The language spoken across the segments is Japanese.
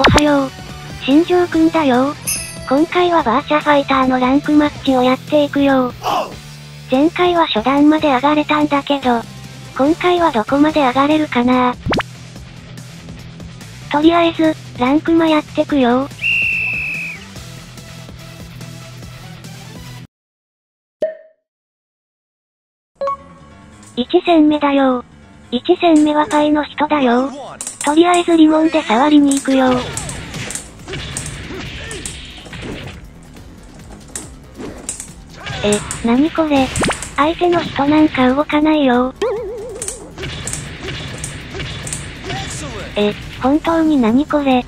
おはよう。新庄くんだよ。今回はバーチャファイターのランクマッチをやっていくよ。前回は初段まで上がれたんだけど、今回はどこまで上がれるかなとりあえず、ランクマやってくよ。1戦目だよ。1戦目はパイの人だよ。とりあえずリモンで触りに行くよ。え、なにこれ？相手の人なんか動かないよ。え、本当になにこれ？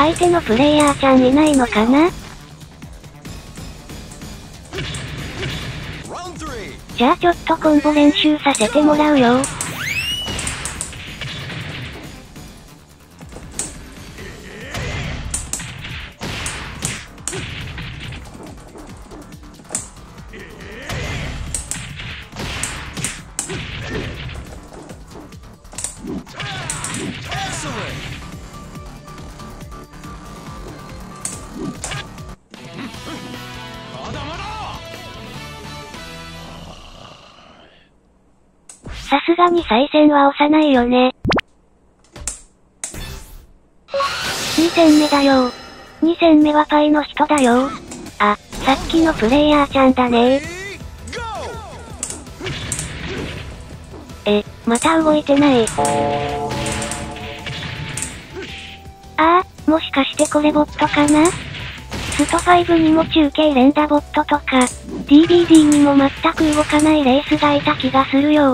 相手のプレイヤーちゃんいないのかな？じゃあちょっとコンボ練習させてもらうよ。さすがに再戦は押さないよね。2戦目だよ。2戦目はパイの人だよ。あ、さっきのプレイヤーちゃんだねえ、また動いてない。ああ、もしかしてこれボットかな？スト5にも中継連打ボットとか、DVD にも全く動かないレースがいた気がするよ。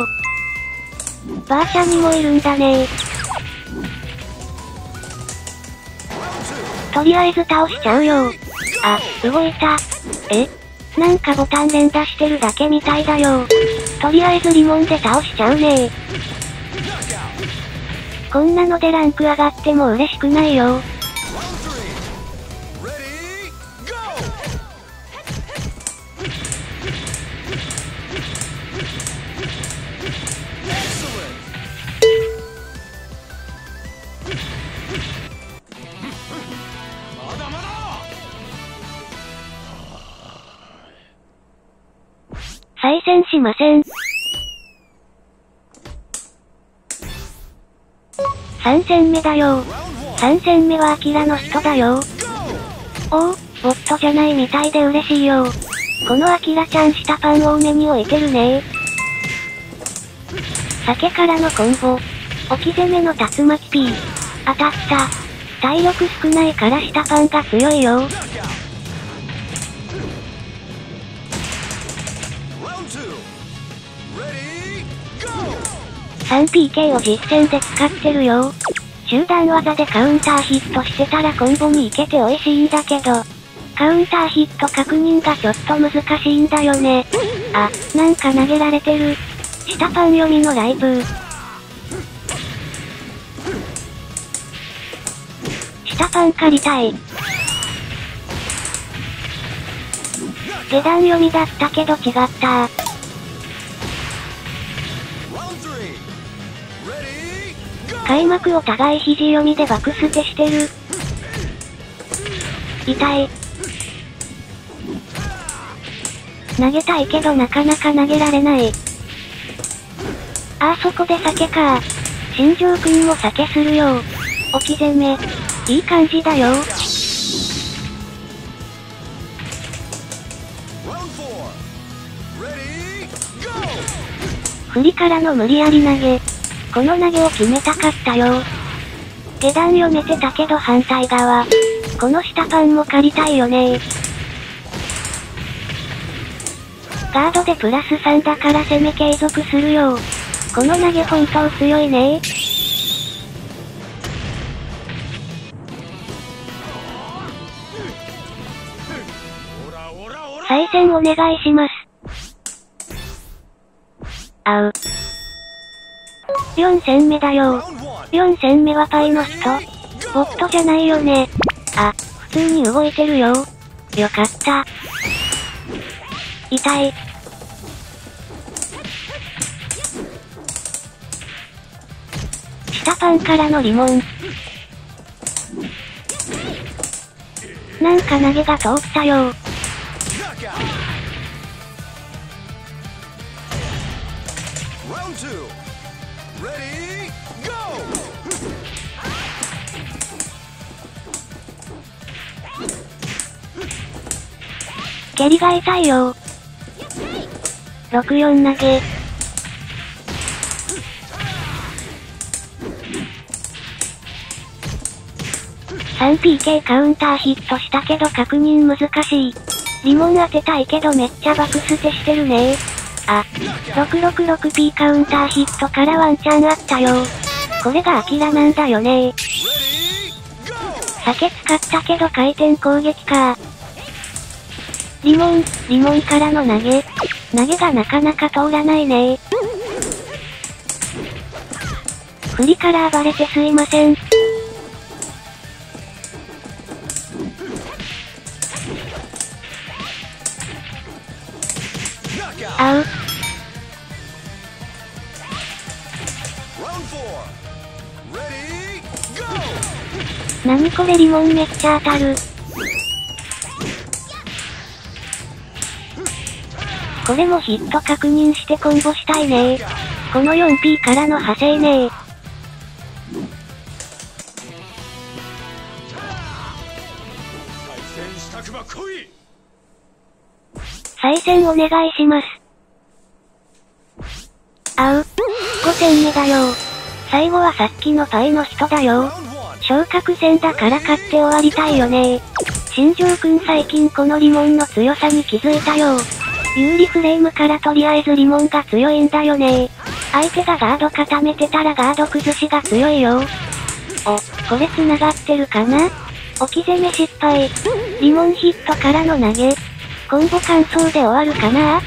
バーチャにもいるんだねとりあえず倒しちゃうよ。あ、動いた。え？なんかボタン連打してるだけみたいだよ。とりあえずリモンで倒しちゃうねこんなのでランク上がっても嬉しくないよ。再戦しません。3戦目だよ。3戦目はアキラの人だよ。おお、ボットじゃないみたいで嬉しいよ。このアキラちゃん下パン多めに置いてるね酒からのコンボ。置き攻めの竜巻 P。当たった。体力少ないから下パンが強いよ。3PK を実戦で使ってるよ。集団技でカウンターヒットしてたらコンボに行けて美味しいんだけど、カウンターヒット確認がちょっと難しいんだよね。あ、なんか投げられてる。下パン読みのライブ下パン借りたい。下段読みだったけど違った開幕お互い肘読みでバクステしてる。痛い。投げたいけどなかなか投げられない。ああそこで酒か新庄くんも酒するよ。置き攻め。いい感じだよ。振りからの無理やり投げ。この投げを決めたかったよ。下段読めてたけど反対側。この下パンも借りたいよねガードでプラス3だから攻め継続するよ。この投げ本当強いね再戦お願いします。あう。4戦目だよ。4戦目はパイの人ボットじゃないよね。あ、普通に動いてるよ。よかった。痛い。下パンからのリモン。なんか投げが通ったよ蹴りが痛いよ。64投げ。3PK カウンターヒットしたけど確認難しい。リモン当てたいけどめっちゃバクステしてるねあ、666P カウンターヒットからワンチャンあったよこれがアキラなんだよね酒使ったけど回転攻撃かリモン、リモンからの投げ。投げがなかなか通らないね振りから暴れてすいません。なにこれリモンめっちゃ当たる。これもヒット確認してコンボしたいねこの 4P からの派生ね再戦お願いします。あう。5戦目だよ最後はさっきのパイの人だよ昇格戦だから勝って終わりたいよね新庄くん最近このリモンの強さに気づいたよ有利フレームからとりあえずリモンが強いんだよね相手がガード固めてたらガード崩しが強いよ。お、これ繋がってるかな？置き攻め失敗。リモンヒットからの投げ。コンボ完走で終わるかな？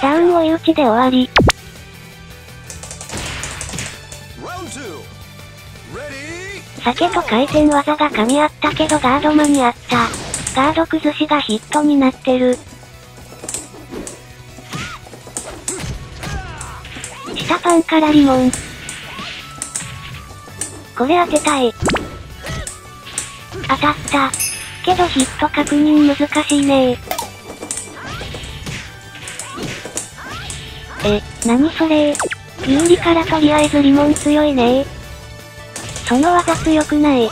ダウン追い打ちで終わり。酒と回転技が噛み合ったけどガード間にあった。ガード崩しがヒットになってる。下パンからリモン。これ当てたい。当たった。けどヒット確認難しいねえ、なにそれ有利からとりあえずリモン強いねその技強くない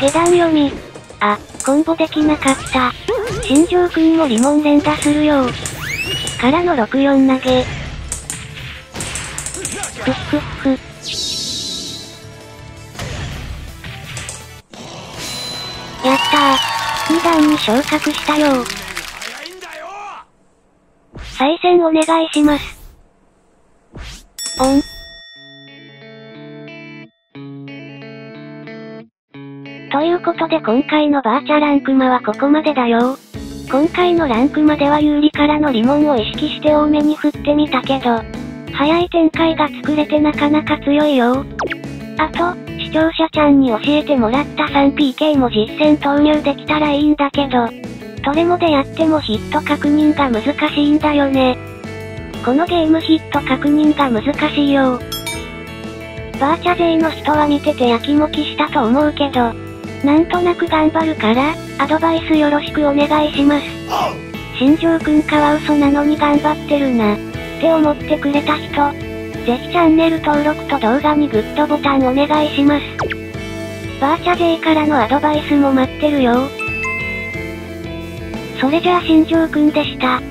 下段読み。あ、コンボできなかった。新庄くんもリモン連打するよからの64投げ。ふっふっふ。やったー。2段に昇格したよ再戦お願いします。オン。ということで今回のバーチャランクマはここまでだよ。今回のランクマでは有利からのリモンを意識して多めに振ってみたけど、早い展開が作れてなかなか強いよ。あと、視聴者ちゃんに教えてもらった 3PK も実戦投入できたらいいんだけど、トレモでやってもヒット確認が難しいんだよね。このゲームヒット確認が難しいよ。バーチャ勢の人は見ててやきもきしたと思うけど、なんとなく頑張るから、アドバイスよろしくお願いします。新庄くんかは嘘なのに頑張ってるな。って思ってくれた人、ぜひチャンネル登録と動画にグッドボタンお願いします。バーチャ J からのアドバイスも待ってるよ。それじゃあ新庄くんでした。